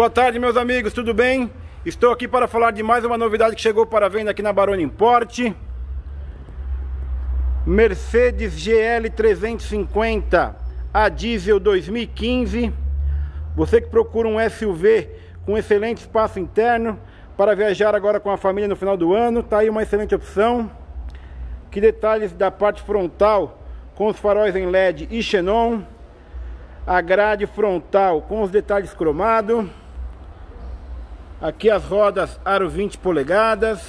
Boa tarde, meus amigos, tudo bem? Estou aqui para falar de mais uma novidade que chegou para venda aqui na Barone Import. Mercedes GL 350 a diesel 2015. Você que procura um SUV com excelente espaço interno para viajar agora com a família no final do ano, tá aí uma excelente opção. Que detalhes da parte frontal com os faróis em LED e xenon. A grade frontal com os detalhes cromados Aqui as rodas aro 20 polegadas.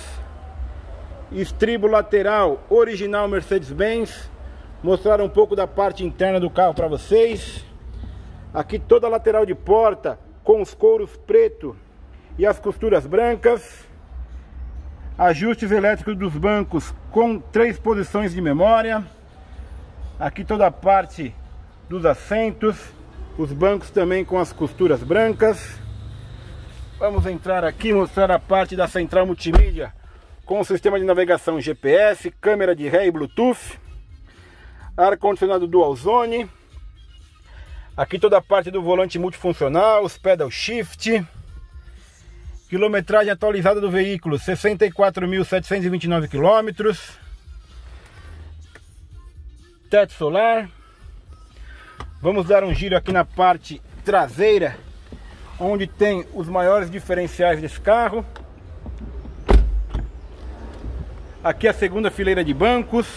Estribo lateral original Mercedes-Benz. Mostrar um pouco da parte interna do carro para vocês. Aqui toda a lateral de porta com os couros preto e as costuras brancas. Ajustes elétricos dos bancos com três posições de memória. Aqui toda a parte dos assentos. Os bancos também com as costuras brancas. Vamos entrar aqui e mostrar a parte da central multimídia com o sistema de navegação GPS, câmera de ré e Bluetooth, ar-condicionado dual zone. Aqui toda a parte do volante multifuncional, os pedal shift. Quilometragem atualizada do veículo, 64.729 km. Teto solar. Vamos dar um giro aqui na parte traseira onde tem os maiores diferenciais desse carro. Aqui a segunda fileira de bancos.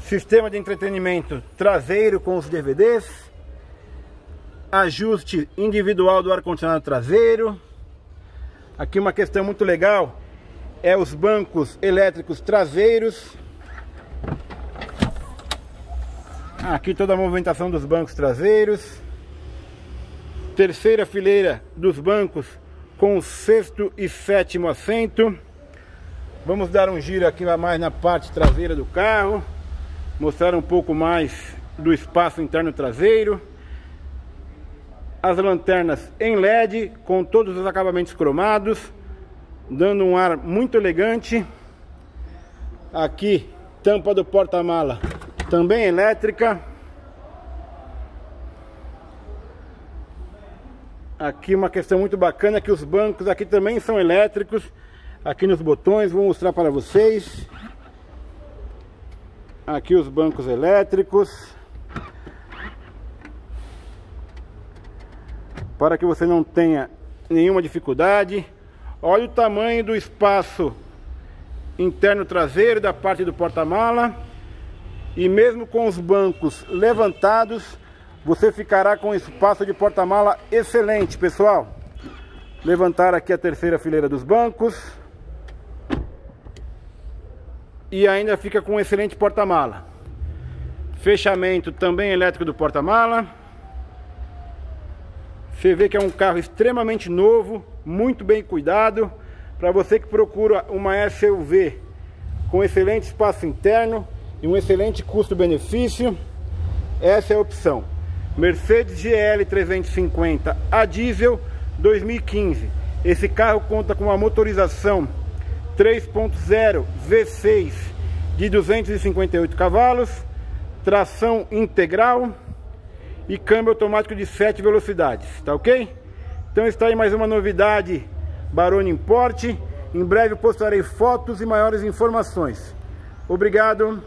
Sistema de entretenimento traseiro com os DVDs. Ajuste individual do ar-condicionado traseiro. Aqui uma questão muito legal é os bancos elétricos traseiros. Aqui toda a movimentação dos bancos traseiros terceira fileira dos bancos com o sexto e sétimo assento. Vamos dar um giro aqui mais na parte traseira do carro, mostrar um pouco mais do espaço interno traseiro. As lanternas em LED com todos os acabamentos cromados, dando um ar muito elegante. Aqui, tampa do porta-mala também elétrica. Aqui uma questão muito bacana que os bancos aqui também são elétricos. Aqui nos botões, vou mostrar para vocês. Aqui os bancos elétricos. Para que você não tenha nenhuma dificuldade. Olha o tamanho do espaço interno traseiro da parte do porta-mala. E mesmo com os bancos levantados, você ficará com espaço de porta-mala excelente, pessoal. Levantar aqui a terceira fileira dos bancos. E ainda fica com um excelente porta-mala. Fechamento também elétrico do porta-mala. Você vê que é um carro extremamente novo, muito bem cuidado. Para você que procura uma SUV com excelente espaço interno e um excelente custo-benefício, essa é a opção. Mercedes GL 350 a diesel 2015. Esse carro conta com uma motorização 3.0 V6 de 258 cavalos, tração integral e câmbio automático de 7 velocidades, tá ok? Então está aí mais uma novidade Barone Import. Em breve postarei fotos e maiores informações. Obrigado.